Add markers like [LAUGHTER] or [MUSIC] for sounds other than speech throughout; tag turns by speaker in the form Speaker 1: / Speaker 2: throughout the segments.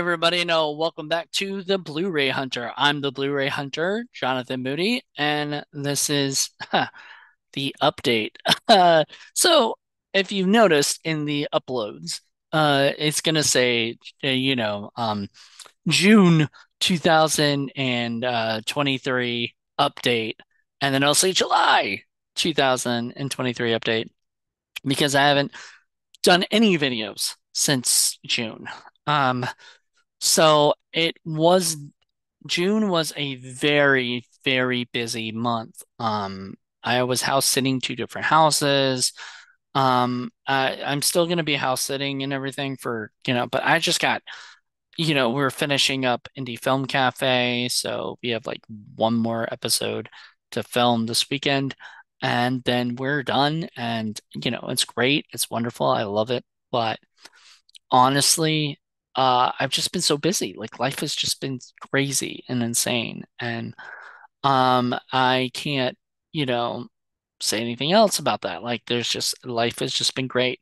Speaker 1: everybody, no, welcome back to the Blu-ray Hunter. I'm the Blu-ray Hunter, Jonathan Moody, and this is huh, the update. Uh, [LAUGHS] so, if you've noticed in the uploads, uh, it's gonna say, uh, you know, um, June 2023 update, and then I'll say July 2023 update because I haven't done any videos since June. Um, so it was June was a very, very busy month. Um, I was house sitting two different houses. Um, I, I'm still gonna be house sitting and everything for, you know, but I just got, you know, we're finishing up Indie Film Cafe, so we have like one more episode to film this weekend, and then we're done. And, you know, it's great, it's wonderful, I love it. But honestly, uh, I've just been so busy. Like life has just been crazy and insane. And um, I can't, you know, say anything else about that. Like there's just life has just been great.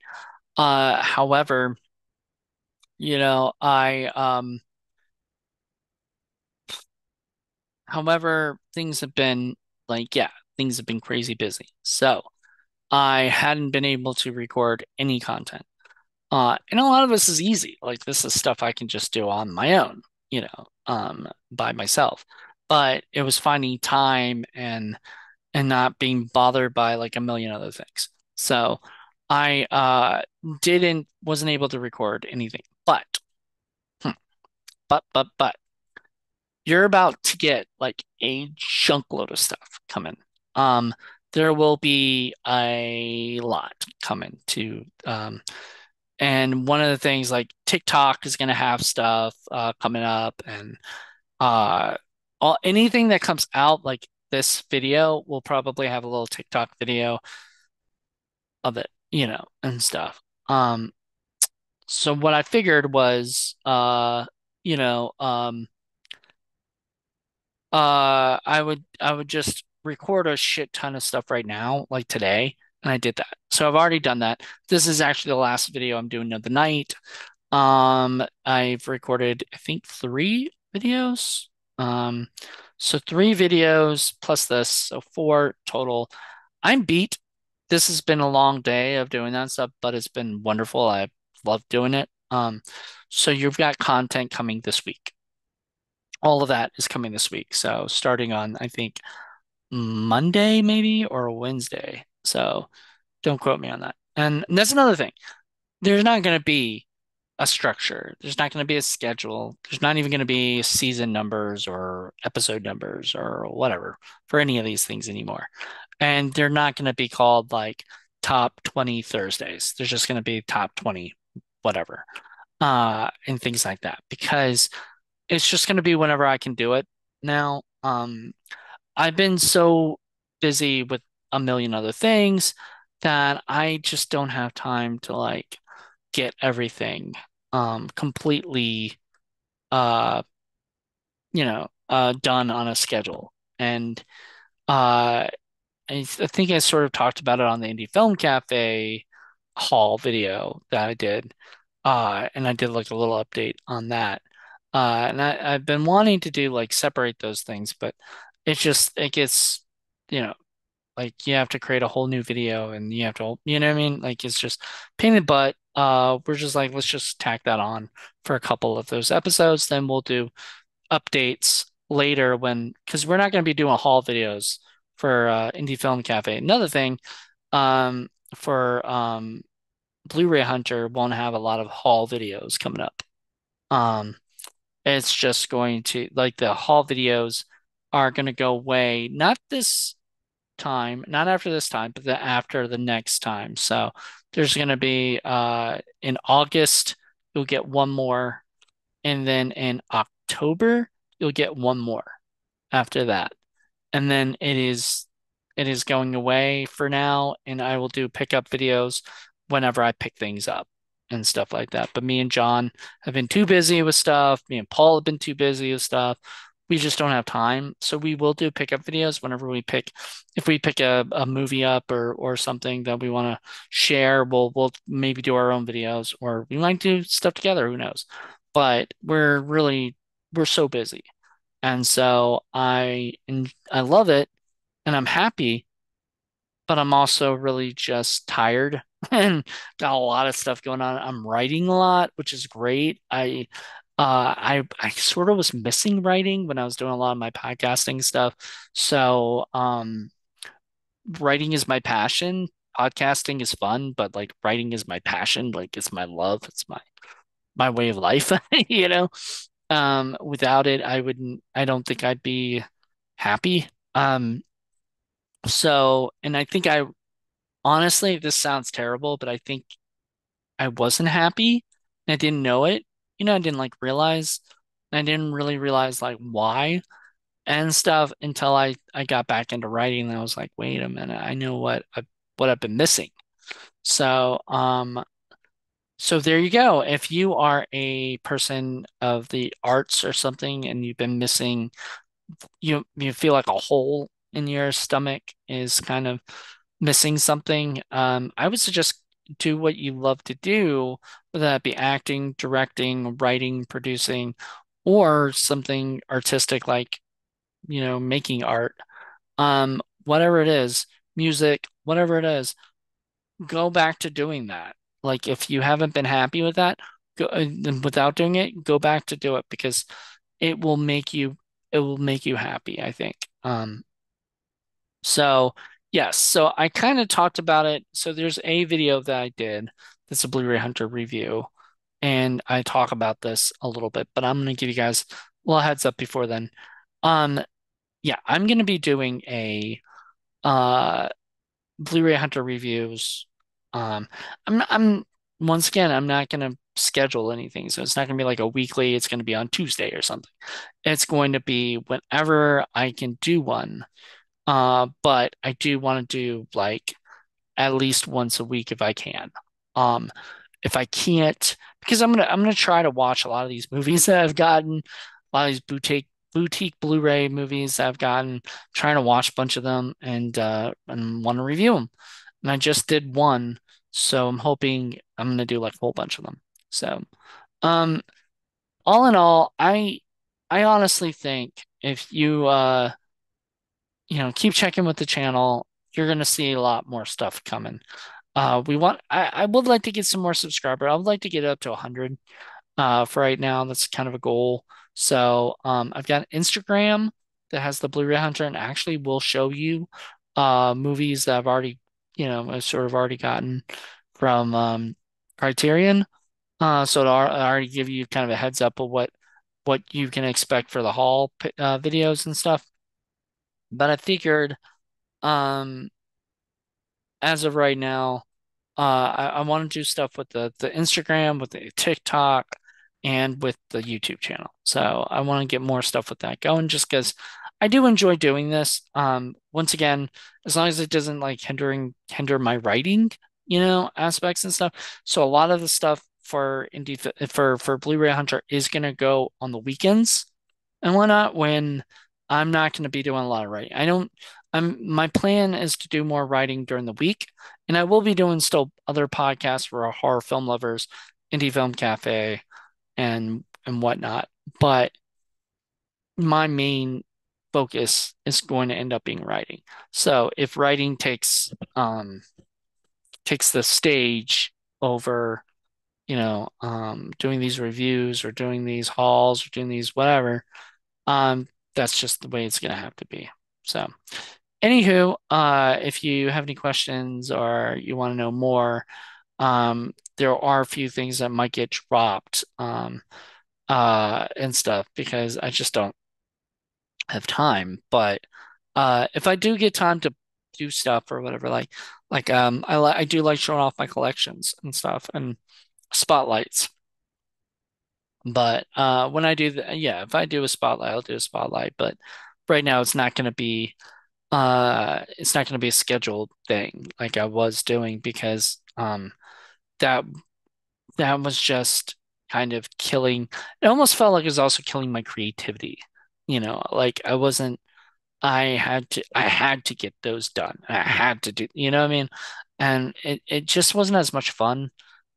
Speaker 1: Uh, however, you know, I um however things have been like yeah, things have been crazy busy. So I hadn't been able to record any content. Uh, and a lot of this is easy. Like this is stuff I can just do on my own, you know, um, by myself. But it was finding time and and not being bothered by like a million other things. So I uh didn't wasn't able to record anything. But hmm, but but but you're about to get like a chunk load of stuff coming. Um, there will be a lot coming to um and one of the things like TikTok is going to have stuff uh, coming up, and uh, all anything that comes out like this video will probably have a little TikTok video of it, you know, and stuff. Um, so what I figured was, uh, you know, um, uh, I would I would just record a shit ton of stuff right now, like today, and I did that. So I've already done that. This is actually the last video I'm doing of the night. Um, I've recorded, I think, three videos. Um, so three videos plus this, so four total. I'm beat. This has been a long day of doing that stuff, but it's been wonderful. I love doing it. Um, so you've got content coming this week. All of that is coming this week. So starting on, I think, Monday maybe or Wednesday. So don't quote me on that. And that's another thing. There's not going to be a structure. There's not going to be a schedule. There's not even going to be season numbers or episode numbers or whatever for any of these things anymore. And they're not going to be called like top 20 Thursdays. There's just going to be top 20 whatever. Uh and things like that because it's just going to be whenever I can do it now. Um I've been so busy with a million other things that I just don't have time to like get everything um completely uh you know uh done on a schedule. And uh I, think I sort of talked about it on the Indie Film Cafe haul video that I did. Uh and I did like a little update on that. Uh and I, I've been wanting to do like separate those things, but it's just it gets you know like you have to create a whole new video and you have to you know what I mean? Like it's just pain in the butt. Uh we're just like let's just tack that on for a couple of those episodes. Then we'll do updates later when because we're not going to be doing haul videos for uh, Indie Film Cafe. Another thing um for um Blu-ray Hunter won't have a lot of haul videos coming up. Um it's just going to like the haul videos are going to go away, not this time, not after this time, but the after the next time. So there's going to be uh in August you'll get one more, and then in October you'll get one more after that. And then it is it is going away for now, and I will do pickup videos whenever I pick things up and stuff like that. But me and John have been too busy with stuff. Me and Paul have been too busy with stuff we just don't have time. So we will do pickup videos whenever we pick, if we pick a, a movie up or or something that we want to share, we'll we'll maybe do our own videos or we might do stuff together. Who knows? but we're really we're so busy. And so I and I love it and I'm happy, but I'm also really just tired [LAUGHS] and got a lot of stuff going on. I'm writing a lot, which is great. I uh I I sort of was missing writing when I was doing a lot of my podcasting stuff. So um writing is my passion. Podcasting is fun, but like writing is my passion. Like it's my love. It's my my way of life, [LAUGHS] you know? Um, without it, I wouldn't, I don't think I'd be happy. Um, so, and I think I honestly, this sounds terrible, but I think I wasn't happy. I didn't know it. You know, I didn't like realize, I didn't really realize like why and stuff until I I got back into writing and I was like, wait a minute, I know what I what I've been missing. So, um, so there you go. If you are a person of the arts or something and you've been missing, you you feel like a hole in your stomach is kind of missing something, um, I would suggest do what you love to do, whether that be acting, directing, writing, producing, or something artistic like, you know, making art. Um, whatever it is, music, whatever it is go back to doing that. Like if you haven't been happy with that, go uh, without doing it, go back to do it because it will make you it will make you happy, I think. Um so yes, so I kind of talked about it. So there's a video that I did that's a Blu-ray Hunter review, and I talk about this a little bit, but I'm gonna give you guys a little heads up before then. Um yeah, I'm gonna be doing a uh Blu-ray Hunter reviews. Um, I'm I'm once again I'm not gonna schedule anything, so it's not gonna be like a weekly. It's gonna be on Tuesday or something. It's going to be whenever I can do one. Uh, but I do want to do like at least once a week if I can. Um, if I can't, because I'm gonna I'm gonna try to watch a lot of these [LAUGHS] movies that I've gotten, a lot of these boutique boutique Blu-ray movies that I've gotten, trying to watch a bunch of them and uh and want to review them. And I just did one, so I'm hoping I'm gonna do like a whole bunch of them. So, um, all in all, I I honestly think if you uh you know keep checking with the channel, you're gonna see a lot more stuff coming. Uh, we want I, I would like to get some more subscribers. I would like to get up to 100 uh, for right now. That's kind of a goal. So um, I've got Instagram that has the Blu-ray Hunter and actually will show you uh, movies that I've already, you know, I've sort of already gotten from um, Criterion. Uh, so to already give you kind of a heads up of what what you can expect for the haul uh, videos and stuff. But I figured, um, as of right now, uh, I, I want to do stuff with the the Instagram, with the TikTok, and with the YouTube channel. So I want to get more stuff with that going, just because I do enjoy doing this. Um, once again, as long as it doesn't like hindering hinder my writing, you know, aspects and stuff. So a lot of the stuff for indie for for Blu-ray Hunter is gonna go on the weekends and whatnot when I'm not gonna be doing a lot of writing. I don't. I'm my plan is to do more writing during the week, and I will be doing still other podcasts for our horror film lovers, Indie Film Cafe, and and whatnot. But my main focus is going to end up being writing. So if writing takes um takes the stage over, you know, um doing these reviews or doing these hauls or doing these whatever, um that's just the way it's gonna have to be. So anywho, uh if you have any questions or you want to know more, um there are a few things that might get dropped um uh and stuff because I just don't have time. But uh if I do get time to do stuff or whatever, like like um I I do like showing off my collections and stuff and spotlights. But uh when I do the yeah, if I do a spotlight, I'll do a spotlight. But right now it's not gonna be uh it's not gonna be a scheduled thing like I was doing because um that that was just kind of killing. It almost felt like it was also killing my creativity. You know, like I wasn't. I had to. I had to get those done. I had to do. You know what I mean? And it it just wasn't as much fun.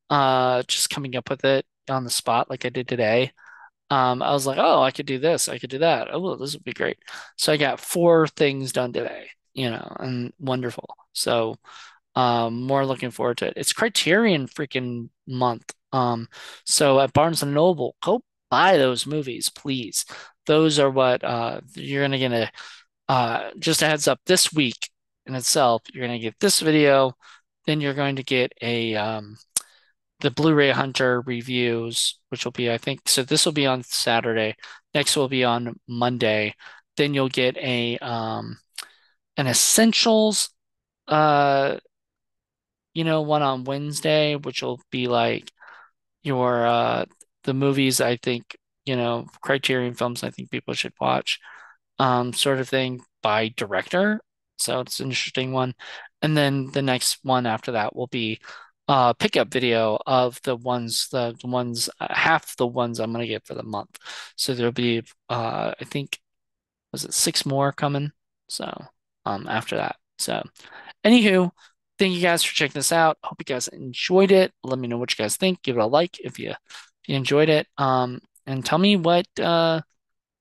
Speaker 1: Uh, just coming up with it. On the spot like I did today. Um, I was like, oh, I could do this, I could do that. Oh, this would be great. So I got four things done today, you know, and wonderful. So um, more looking forward to it. It's Criterion freaking month. Um, so at Barnes and Noble, go buy those movies, please. Those are what uh you're gonna get a uh just a heads up this week in itself, you're gonna get this video, then you're going to get a um the Blu-ray Hunter reviews, which will be, I think, so this will be on Saturday. Next will be on Monday. Then you'll get a um an essentials uh you know one on Wednesday, which will be like your uh the movies I think, you know, Criterion films I think people should watch, um, sort of thing by director. So it's an interesting one. And then the next one after that will be uh pickup video of the ones the, ones uh, half the ones I'm gonna get for the month. So there'll be uh I think was it six more coming? So um after that. So anywho, thank you guys for checking this out. Hope you guys enjoyed it. Let me know what you guys think. Give it a like if you if you enjoyed it. Um and tell me what uh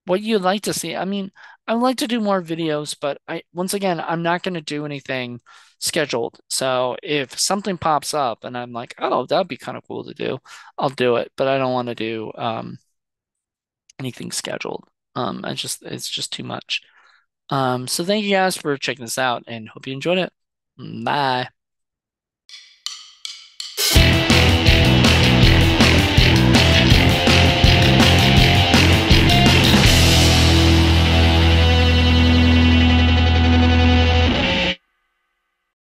Speaker 1: what you'd like to see. I mean, I would like to do more videos, but I once again, I'm not going to do anything scheduled. So if something pops up and I'm like, oh, that'd be kind of cool to do, I'll do it. But I don't want to do um, anything scheduled. Um, I just it's just too much. Um, so thank you guys for checking this out and hope you enjoyed it. Bye.